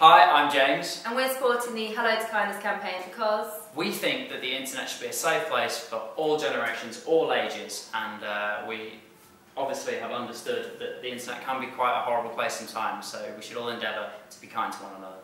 Hi, I'm James. And we're supporting the Hello to Kindness campaign because We think that the internet should be a safe place for all generations, all ages, and uh, we obviously have understood that the internet can be quite a horrible place sometimes, so we should all endeavour to be kind to one another.